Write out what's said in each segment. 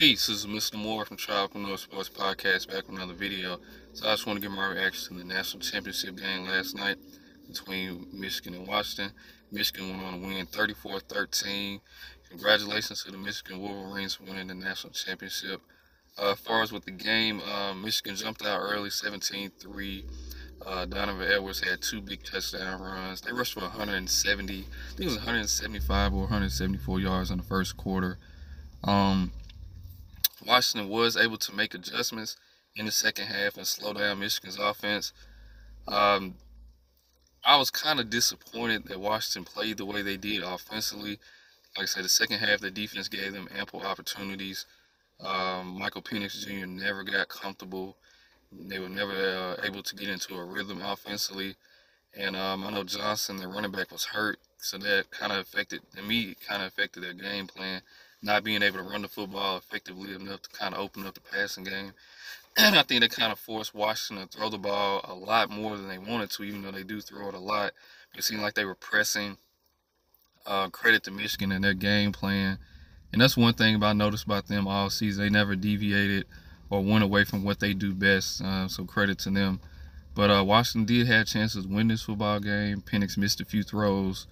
Peace, this is Mr. Moore from North Sports Podcast back with another video. So I just want to give my reaction to the national championship game last night between Michigan and Washington. Michigan went on to win 34-13. Congratulations to the Michigan Wolverines for winning the national championship. Uh, as far as with the game, uh, Michigan jumped out early 17-3. Uh, Donovan Edwards had two big touchdown runs. They rushed for 170, I think it was 175 or 174 yards in the first quarter. Um, Washington was able to make adjustments in the second half and slow down Michigan's offense. Um, I was kind of disappointed that Washington played the way they did offensively. Like I said, the second half, the defense gave them ample opportunities. Um, Michael Penix Jr. never got comfortable. They were never uh, able to get into a rhythm offensively. And um, I know Johnson, the running back, was hurt, so that kind of affected, to me, kind of affected their game plan not being able to run the football effectively enough to kind of open up the passing game. And I think they kind of forced Washington to throw the ball a lot more than they wanted to, even though they do throw it a lot. It seemed like they were pressing. Uh, credit to Michigan and their game plan. And that's one thing about noticed about them all season. They never deviated or went away from what they do best. Uh, so credit to them. But uh, Washington did have chances to win this football game. Penix missed a few throws,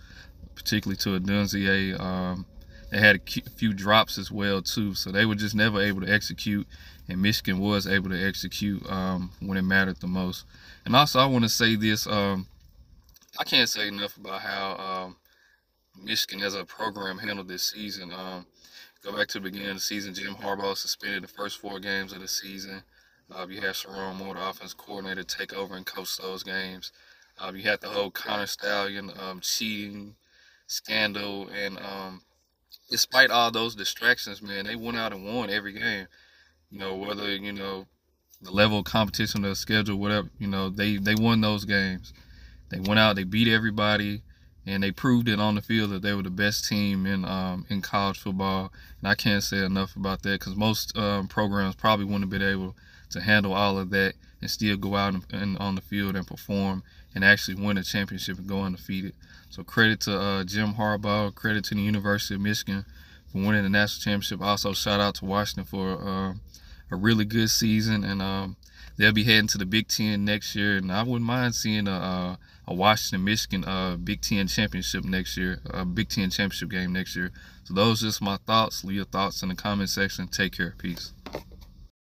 particularly to Odunze. Um, they had a few drops as well too, so they were just never able to execute. And Michigan was able to execute um, when it mattered the most. And also, I want to say this: um, I can't say enough about how um, Michigan as a program handled this season. Um, go back to the beginning of the season, Jim Harbaugh suspended the first four games of the season. Uh, you had Sherrone Moore, the offense coordinator, take over and coach those games. Uh, you had the whole Connor Stalions um, cheating scandal and um, despite all those distractions, man, they went out and won every game. You know, whether, you know, the level of competition, the schedule, whatever, you know, they, they won those games. They went out, they beat everybody, and they proved it on the field that they were the best team in um, in college football. And I can't say enough about that because most um, programs probably wouldn't have been able to handle all of that and still go out and, and, on the field and perform and actually win a championship and go undefeated. So credit to uh, Jim Harbaugh, credit to the University of Michigan for winning the national championship. Also shout out to Washington for uh, a really good season and um, they'll be heading to the Big Ten next year. And I wouldn't mind seeing a, a Washington Michigan uh, Big Ten championship next year, a Big Ten championship game next year. So those are just my thoughts. Leave your thoughts in the comment section. Take care. Peace.